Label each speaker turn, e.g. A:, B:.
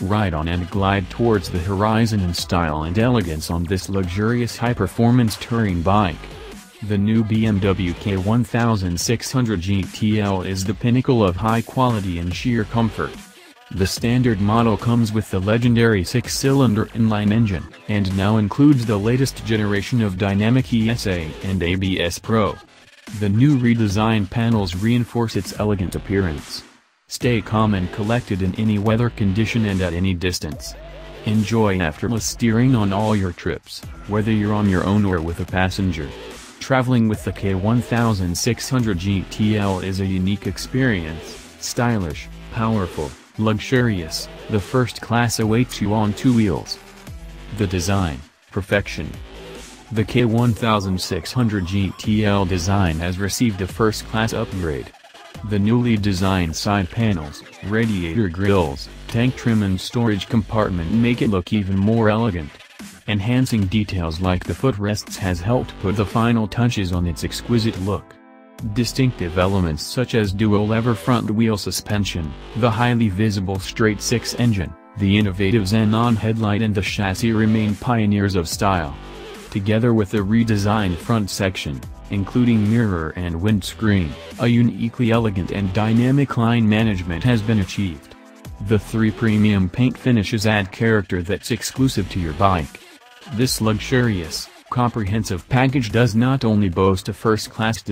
A: Ride on and glide towards the horizon in style and elegance on this luxurious high-performance touring bike. The new BMW K1600 GTL is the pinnacle of high quality and sheer comfort. The standard model comes with the legendary six-cylinder inline engine, and now includes the latest generation of Dynamic ESA and ABS Pro. The new redesigned panels reinforce its elegant appearance. Stay calm and collected in any weather condition and at any distance. Enjoy effortless steering on all your trips, whether you're on your own or with a passenger. Traveling with the K1600 GTL is a unique experience, stylish, powerful, luxurious, the first class awaits you on two wheels. The design, perfection. The K1600 GTL design has received a first-class upgrade. The newly designed side panels, radiator grills, tank trim and storage compartment make it look even more elegant. Enhancing details like the footrests has helped put the final touches on its exquisite look. Distinctive elements such as Duolever front-wheel suspension, the highly visible straight-six engine, the innovative xenon headlight and the chassis remain pioneers of style. Together with the redesigned front section, including mirror and windscreen, a uniquely elegant and dynamic line management has been achieved. The three premium paint finishes add character that's exclusive to your bike. This luxurious, comprehensive package does not only boast a first-class